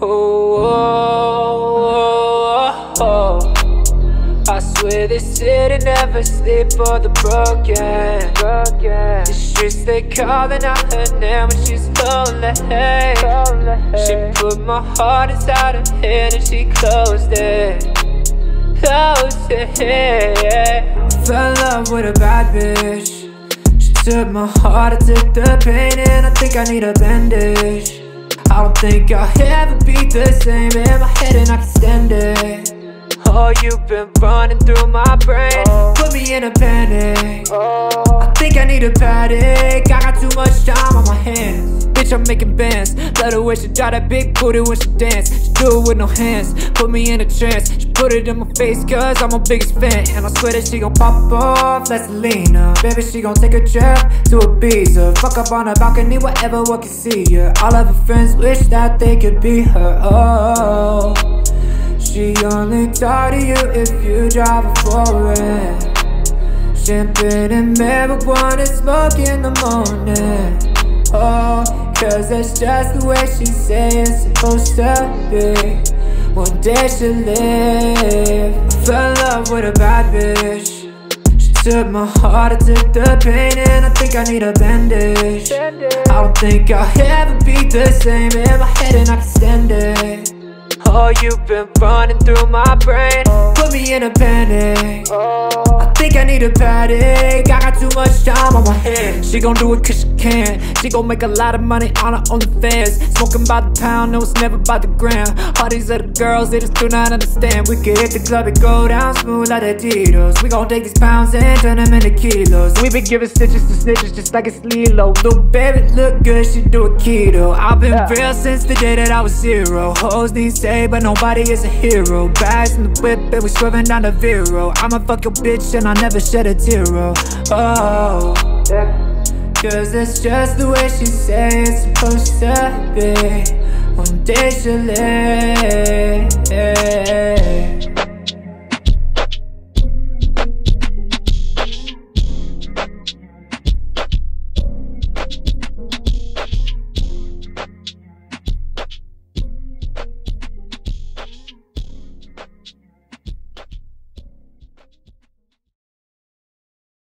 Oh, oh, oh, oh. I swear this city never sleep for the broken. broken. The streets they calling out her name when she's lonely. She put my heart inside her head and she closed it. Closed it. Fell in love with a bad bitch. She took my heart, I took the pain, and I think I need a bandage. I don't think I'll ever be the same. In my head and I can stand Oh, you've been running through my brain. Oh. Put me in a panic. Oh. I think I need a paddock. I got too much time on my hands. Bitch, I'm making bands. Let her wish she draw that big booty when she dance She do it with no hands. Put me in a trance. She put it in my face cause I'm her biggest fan. And I swear that she gon' pop off lean up Baby, she gon' take a trip to Ibiza. Fuck up on a balcony wherever one can see her All of her friends wish that they could be her. Oh she only talk to you if you drive a foreign Champagne and marijuana smoke in the morning. Oh, cause that's just the way she say it's supposed to be. One day she'll live. Fell in love with a bad bitch. She took my heart, I took the pain And I think I need a bandage. I don't think I'll ever be the same. In my head and I can stand it Oh, you've been running through my brain Put me in a panic. I think I need a paddock. I got too much time on my hands. She gon' do it cause she can. She gon' make a lot of money on her OnlyFans Smoking by the pound, no it's never by the gram. All these other girls, they just do not understand. We could hit the club and go down smooth like the Tito's We gon' take these pounds and turn them into kilos. We been giving stitches to snitches just like it's Lilo. Little baby look good, she do a keto. I've been real since the day that I was zero. Hoes need say, but nobody is a hero. Bags in the whip and we swerving down the Vero. I'ma fuck your bitch and I'll never shed a tear, oh, Cause that's just the way she say it's supposed to be. One day she'll live